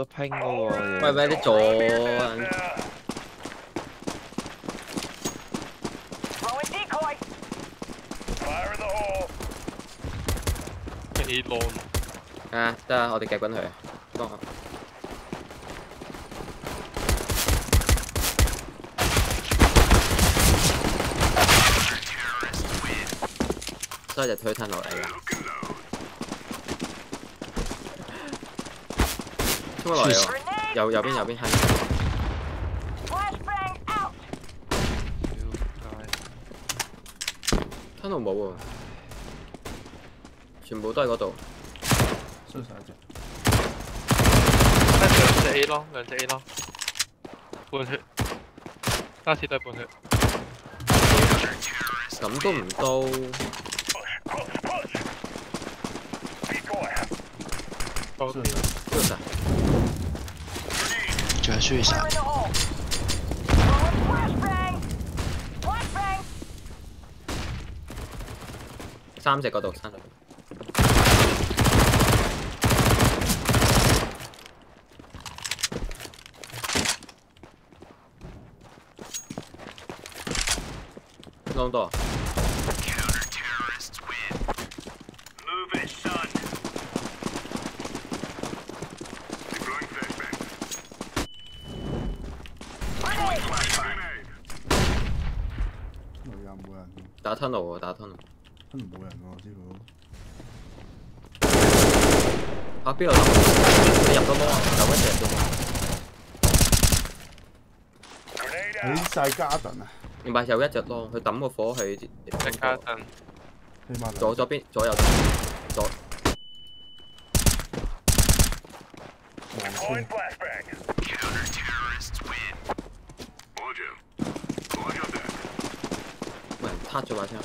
都拼噶喎。喂喂，你左。A long。啊，得啦，我哋夹紧佢，帮我。真系推吞落嚟啦！衝落嚟喎，Grenade 右右邊右邊係。flashbang out. 吞到冇喎，全部都喺嗰度。衰晒一隻。兩隻 A 咯，兩隻 A 咯，半血，加士都係半血。咁都唔到，Push, push, push. Decoy. 到衰晒。都實。仲係輸 Fire 晒 in。the 加血一下。三隻嗰度，三隻。弄到。冇人喎，打 tunnel 喎，打 tunnel。真係冇人喎，知道。啊邊度打？你入咗窿啊？有一隻啫喎。Grenade 起 out. 晒 garden 啊！唔係有一隻窿，佢抌個火去一加陣，起碼左左邊左右左。黃 Deploying 車 flashbang. Roger. Roger 插吧，枪。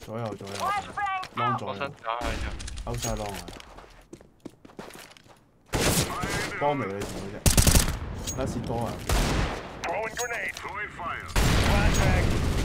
左右左右，long 左右，我身打下一下，out 晒 long 啊！帮未你做嘅啫，一次多啊！Throwing grenade. Throwing fire. Flashbang.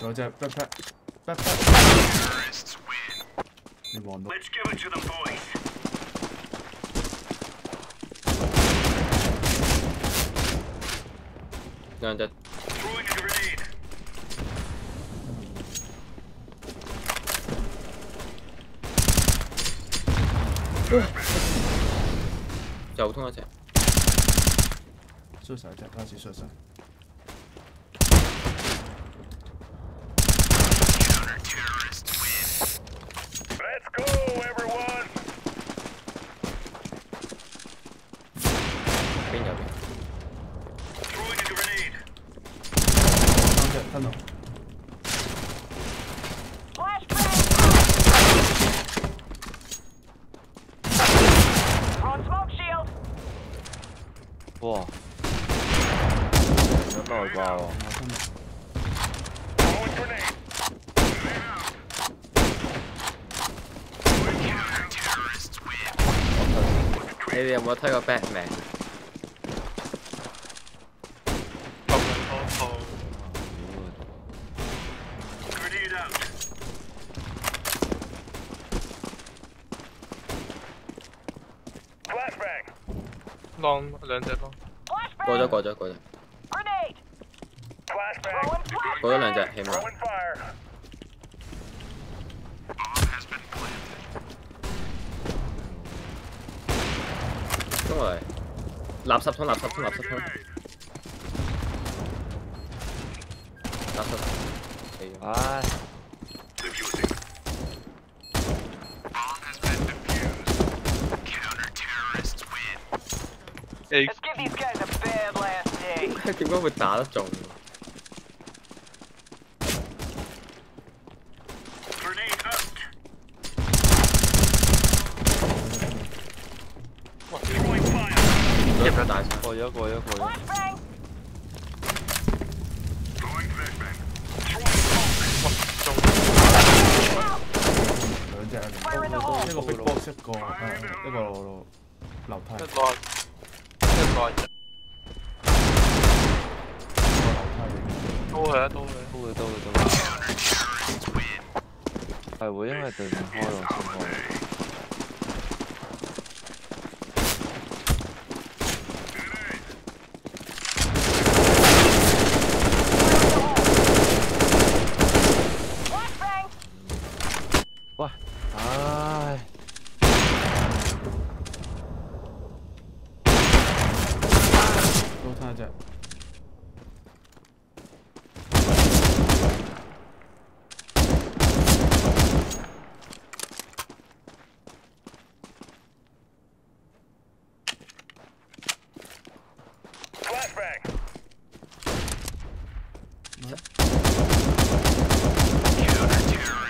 有隻 backpack backpack，Terrorists win. 你望到 Let's give it to the boys. 兩隻 Throwing a grenade. 又通一隻。衰晒隻，拉士衰晒。Let's go, everyone. 邊有邊？Throwing a grenade. 三隻吞落，Flashbang. Throwing smoke shield. 哇！你哋有冇睇過 Batman？過咗過咗過咗，Grenade. 過咗兩隻起碼。Throwing fire. Bomb has been planted. 跟我嚟。垃圾桶，垃圾桶，垃圾桶，垃圾桶。哎呀唉，Defusing. Bomb has been defused. Counter-terrorists win. 誒 Let's give these guys a bad last day. 點解會打得中？一个，一个，一个，两个，一个，一个，一个，一个楼梯。多嘅，多嘅，多嘅，多嘅，多嘅。系会，因为最近好多人上楼。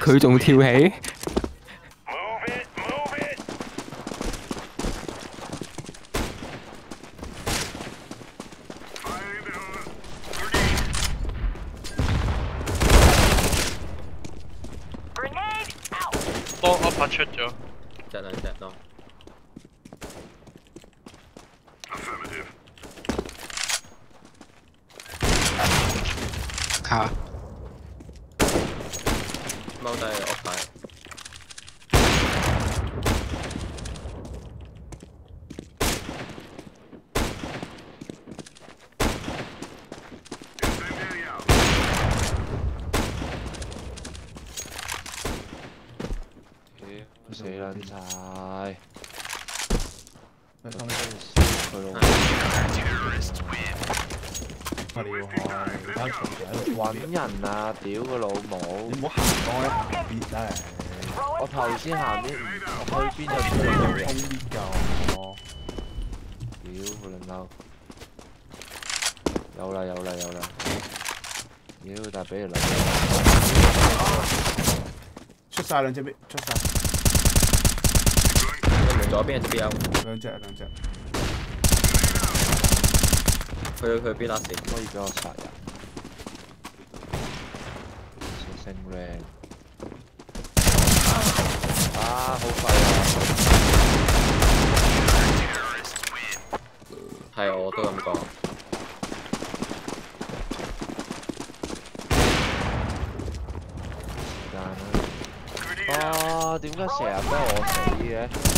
佢仲跳起。卡踎低屋牌。Incendiary out. 屌死撚晒，你睇佢老快啲要開，你睇場喺度揾人啊！屌個老母你！唔好行開一邊啦，Throw 我头先行啲 down. 唔去边就你邊要衝邊㗎我。屌佢撚嬲！有啦有啦有啦！屌但係俾人撚出晒兩隻 B，出晒左邊一隻 B L，兩隻兩隻，佢佢 B 拉死。可以俾我殺人。小聲 ran。啊！好快啊！係我都咁講。啊！點解成日都係我死嘅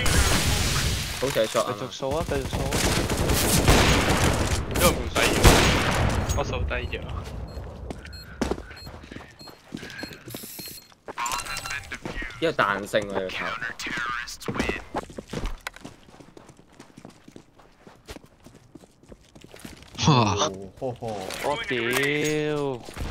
好似係 shot 繼續啊！掃啊，繼續掃啊！因為唔使要，我數低咗。因為彈性我要睇。嚯！我屌！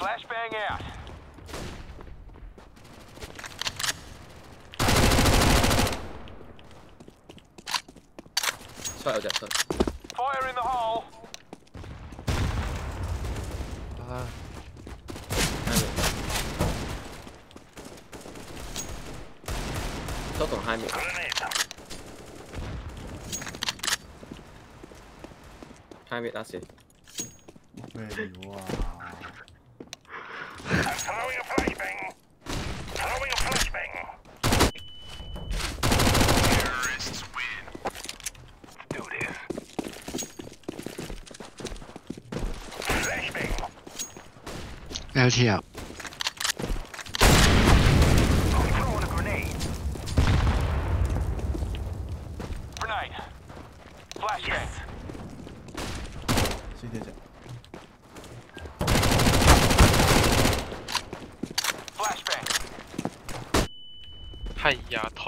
Flashbang out. Shot 有隻出，Fire in the hole. 啊，都同 high 面 Grenade.，high 面打死，咩料啊？I'm throwing a flashbang. Throwing a flashbang. Terrorists win. Do this. Flashbang. L T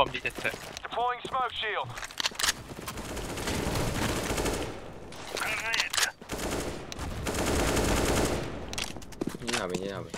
completed, sir. Deploying smoke shield. Grenade. Nie mamy, nie mamy.